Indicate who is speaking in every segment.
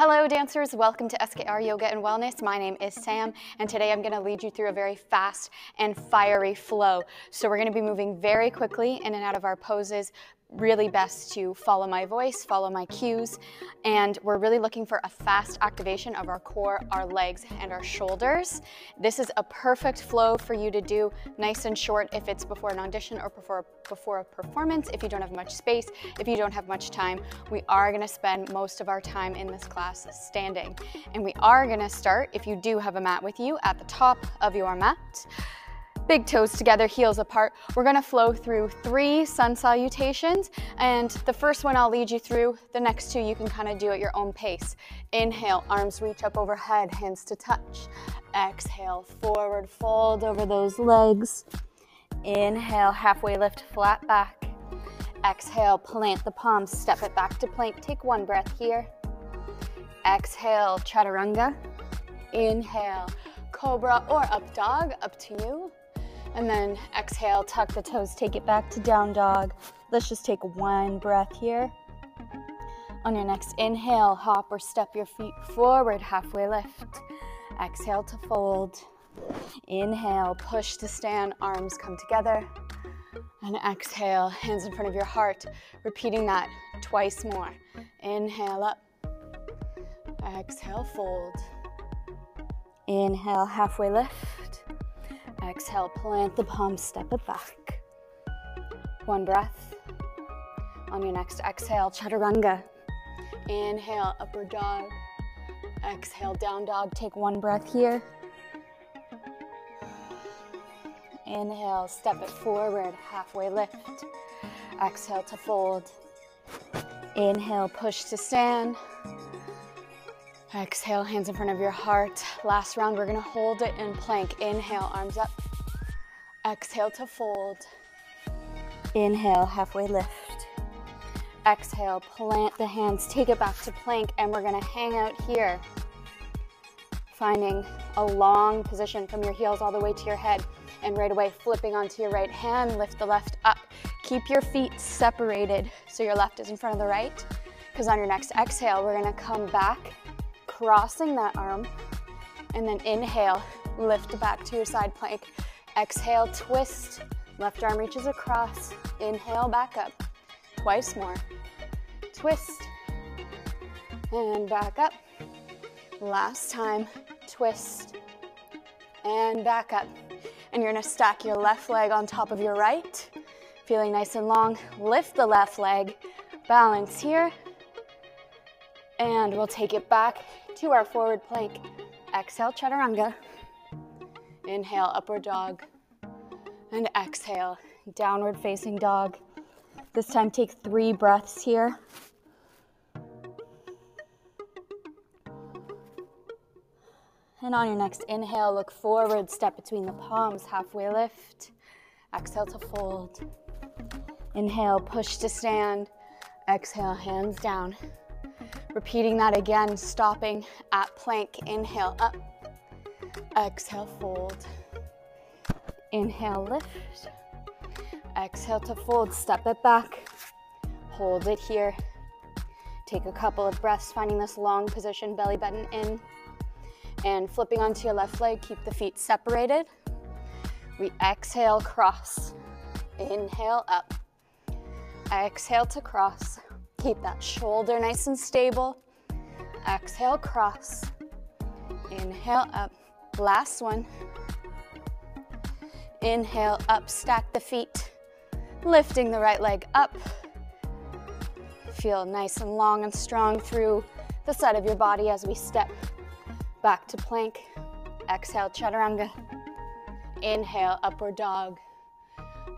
Speaker 1: Hello dancers, welcome to SKR Yoga and Wellness. My name is Sam and today I'm gonna lead you through a very fast and fiery flow. So we're gonna be moving very quickly in and out of our poses, really best to follow my voice, follow my cues, and we're really looking for a fast activation of our core, our legs, and our shoulders. This is a perfect flow for you to do nice and short if it's before an audition or before, before a performance, if you don't have much space, if you don't have much time. We are gonna spend most of our time in this class standing. And we are gonna start, if you do have a mat with you, at the top of your mat. Big toes together, heels apart. We're gonna flow through three sun salutations. And the first one I'll lead you through. The next two you can kind of do at your own pace. Inhale, arms reach up overhead, hands to touch. Exhale, forward fold over those legs. Inhale, halfway lift, flat back. Exhale, plant the palms, step it back to plank. Take one breath here. Exhale, chaturanga. Inhale, cobra or up dog, up to you. And then exhale, tuck the toes, take it back to down dog. Let's just take one breath here. On your next inhale, hop or step your feet forward, halfway lift. Exhale to fold. Inhale, push to stand, arms come together. And exhale, hands in front of your heart. Repeating that twice more. Inhale up. Exhale, fold. Inhale, halfway lift. Exhale, plant the palms, step it back. One breath. On your next exhale, chaturanga. Inhale, upward dog. Exhale, down dog. Take one breath here. Inhale, step it forward, halfway lift. Exhale to fold. Inhale, push to stand. Exhale, hands in front of your heart. Last round, we're gonna hold it in plank. Inhale, arms up. Exhale to fold. Inhale, halfway lift. Exhale, plant the hands, take it back to plank, and we're gonna hang out here. Finding a long position from your heels all the way to your head. And right away, flipping onto your right hand, lift the left up. Keep your feet separated so your left is in front of the right. Because on your next exhale, we're gonna come back crossing that arm, and then inhale, lift back to your side plank. Exhale, twist, left arm reaches across, inhale, back up, twice more. Twist, and back up. Last time, twist, and back up. And you're gonna stack your left leg on top of your right, feeling nice and long. Lift the left leg, balance here, and we'll take it back to our forward plank. Exhale, chaturanga. Inhale, upward dog. And exhale, downward facing dog. This time take three breaths here. And on your next inhale, look forward, step between the palms, halfway lift. Exhale to fold. Inhale, push to stand. Exhale, hands down. Repeating that again, stopping at plank. Inhale up. Exhale, fold. Inhale, lift. Exhale to fold, step it back. Hold it here. Take a couple of breaths, finding this long position, belly button in. And flipping onto your left leg, keep the feet separated. We exhale, cross. Inhale, up. Exhale to cross. Keep that shoulder nice and stable. Exhale, cross. Inhale, up. Last one. Inhale, up, stack the feet. Lifting the right leg up. Feel nice and long and strong through the side of your body as we step back to plank. Exhale, chaturanga. Inhale, upward dog.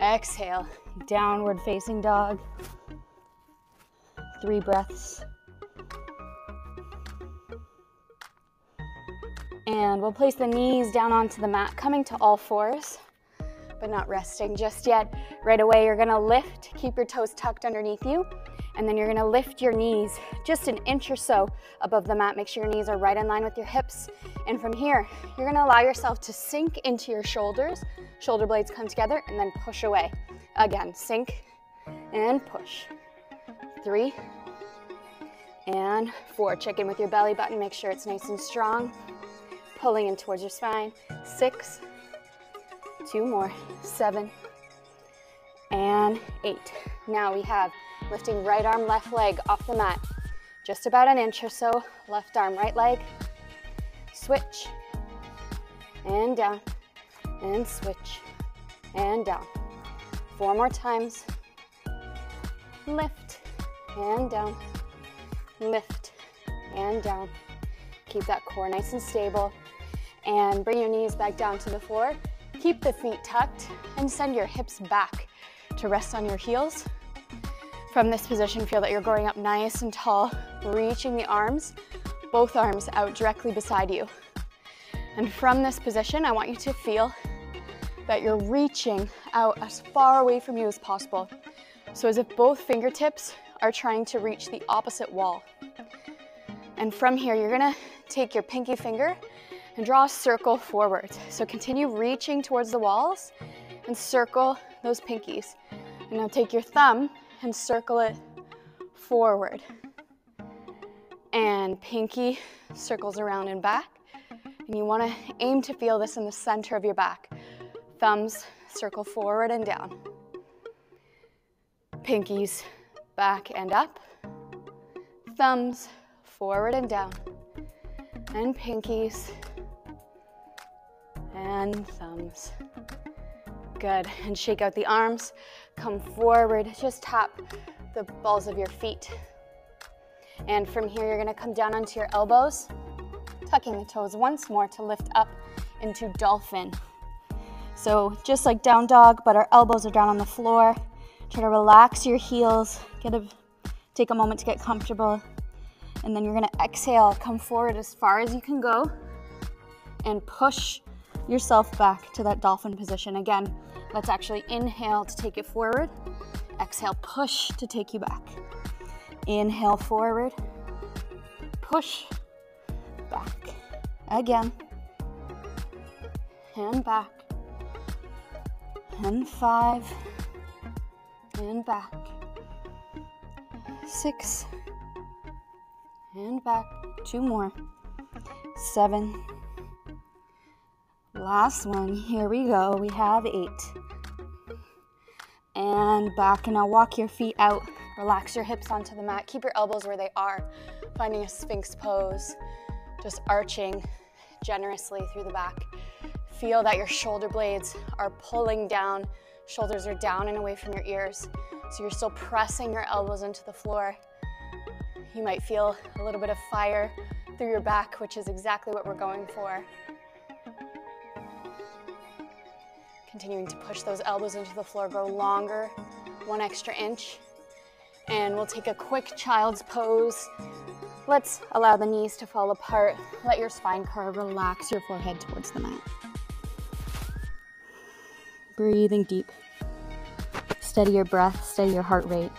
Speaker 1: Exhale, downward facing dog three breaths. And we'll place the knees down onto the mat, coming to all fours, but not resting just yet. Right away, you're gonna lift, keep your toes tucked underneath you, and then you're gonna lift your knees just an inch or so above the mat. Make sure your knees are right in line with your hips. And from here, you're gonna allow yourself to sink into your shoulders. Shoulder blades come together and then push away. Again, sink and push three, And four, check in with your belly button, make sure it's nice and strong. Pulling in towards your spine. Six, two more, seven, and eight. Now we have lifting right arm, left leg off the mat. Just about an inch or so. Left arm, right leg. Switch, and down, and switch, and down. Four more times. Lift, and down, lift, and down. Keep that core nice and stable. And bring your knees back down to the floor. Keep the feet tucked and send your hips back to rest on your heels. From this position, feel that you're growing up nice and tall, reaching the arms, both arms out directly beside you. And from this position, I want you to feel that you're reaching out as far away from you as possible. So as if both fingertips are trying to reach the opposite wall. And from here, you're gonna take your pinky finger and draw a circle forward. So continue reaching towards the walls and circle those pinkies. And now take your thumb and circle it forward. And pinky circles around and back. And you wanna aim to feel this in the center of your back. Thumbs circle forward and down. Pinkies back and up. Thumbs forward and down. And pinkies and thumbs. Good, and shake out the arms. Come forward, just tap the balls of your feet. And from here, you're gonna come down onto your elbows, tucking the toes once more to lift up into dolphin. So just like down dog, but our elbows are down on the floor. Try to relax your heels, get a, take a moment to get comfortable. And then you're gonna exhale, come forward as far as you can go and push yourself back to that dolphin position. Again, let's actually inhale to take it forward. Exhale, push to take you back. Inhale forward, push, back. Again, and back, and five, and back, six, and back, two more, seven, Last one, here we go. We have eight. And back, and now walk your feet out. Relax your hips onto the mat. Keep your elbows where they are. Finding a sphinx pose, just arching generously through the back. Feel that your shoulder blades are pulling down. Shoulders are down and away from your ears. So you're still pressing your elbows into the floor. You might feel a little bit of fire through your back, which is exactly what we're going for. Continuing to push those elbows into the floor, go longer, one extra inch. And we'll take a quick child's pose. Let's allow the knees to fall apart. Let your spine curve, relax your forehead towards the mat. Breathing deep. Steady your breath, steady your heart rate.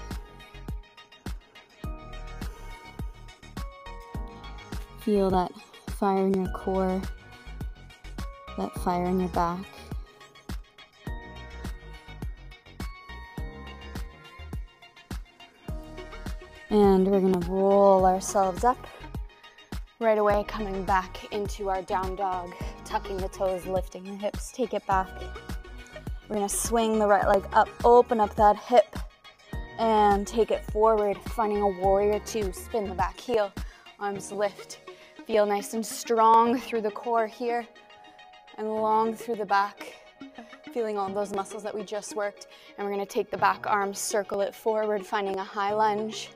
Speaker 1: Feel that fire in your core, that fire in your back. And we're gonna roll ourselves up. Right away, coming back into our down dog, tucking the toes, lifting the hips, take it back. We're gonna swing the right leg up, open up that hip, and take it forward, finding a warrior two. Spin the back heel, arms lift. Feel nice and strong through the core here, and long through the back. Feeling all those muscles that we just worked. And we're gonna take the back arm, circle it forward, finding a high lunge.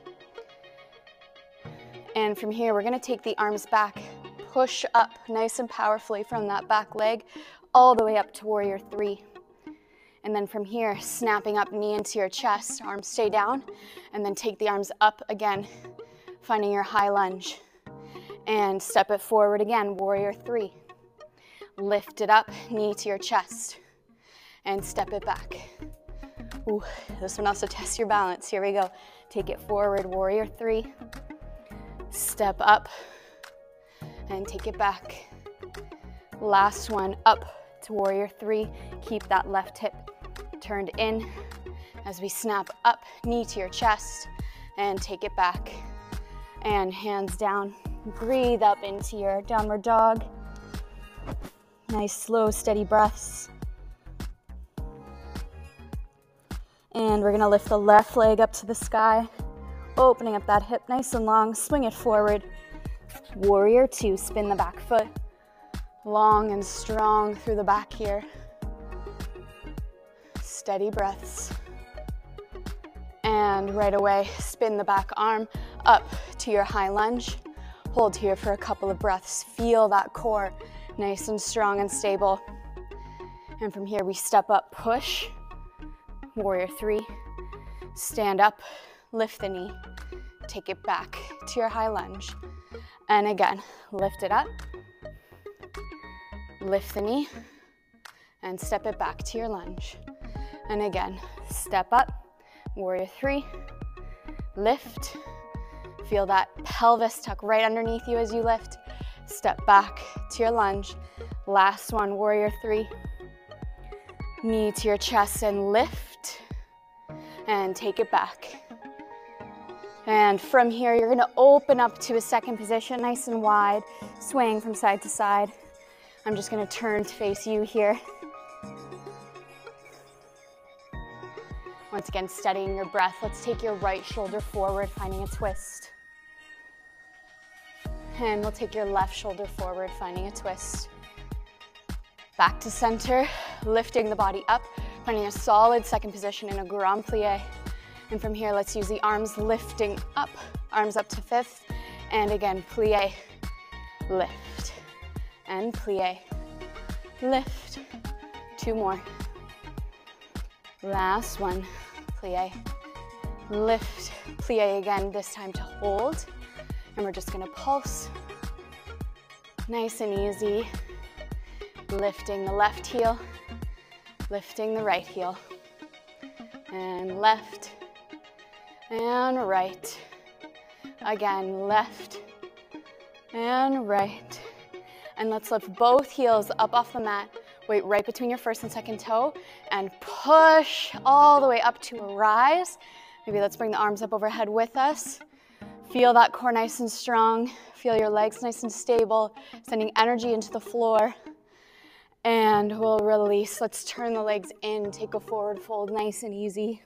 Speaker 1: And from here, we're gonna take the arms back, push up nice and powerfully from that back leg, all the way up to warrior three. And then from here, snapping up knee into your chest, arms stay down, and then take the arms up again, finding your high lunge. And step it forward again, warrior three. Lift it up, knee to your chest, and step it back. Ooh, this one also tests your balance. Here we go. Take it forward, warrior three step up and take it back. Last one, up to warrior three. Keep that left hip turned in as we snap up, knee to your chest, and take it back. And hands down. Breathe up into your downward dog. Nice, slow, steady breaths. And we're gonna lift the left leg up to the sky, opening up that hip nice and long, swing it forward. Warrior two, spin the back foot, long and strong through the back here. Steady breaths. And right away, spin the back arm up to your high lunge. Hold here for a couple of breaths. Feel that core nice and strong and stable. And from here, we step up, push, warrior three. Stand up, lift the knee, take it back to your high lunge. And again, lift it up, lift the knee, and step it back to your lunge. And again, step up, warrior three, lift, feel that pelvis tuck right underneath you as you lift, step back to your lunge. Last one, warrior three, knee to your chest and lift, and take it back. And from here, you're gonna open up to a second position, nice and wide, swaying from side to side. I'm just gonna turn to face you here. Once again, steadying your breath. Let's take your right shoulder forward, finding a twist. And we'll take your left shoulder forward, finding a twist. Back to center, lifting the body up, finding a solid second position in a grand plie. And from here, let's use the arms lifting up, arms up to fifth. And again, plie, lift, and plie, lift. Two more. Last one, plie, lift, plie again, this time to hold. And we're just gonna pulse, nice and easy. Lifting the left heel, lifting the right heel. And left and right. Again, left and right. And let's lift both heels up off the mat. Weight right between your first and second toe and push all the way up to a rise. Maybe let's bring the arms up overhead with us. Feel that core nice and strong. Feel your legs nice and stable, sending energy into the floor. And we'll release. Let's turn the legs in, take a forward fold, nice and easy.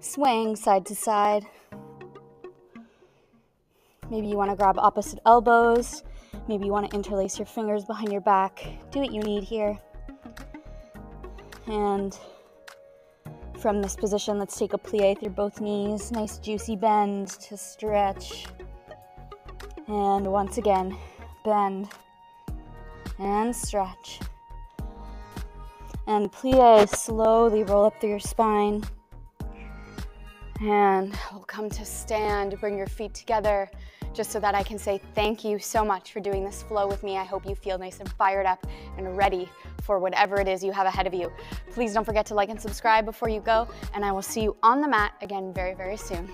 Speaker 1: Swaying side to side. Maybe you want to grab opposite elbows. Maybe you want to interlace your fingers behind your back. Do what you need here. And from this position, let's take a plie through both knees. Nice juicy bend to stretch. And once again, bend and stretch. And plie, slowly roll up through your spine. And we'll come to stand, bring your feet together just so that I can say thank you so much for doing this flow with me. I hope you feel nice and fired up and ready for whatever it is you have ahead of you. Please don't forget to like and subscribe before you go, and I will see you on the mat again very, very soon.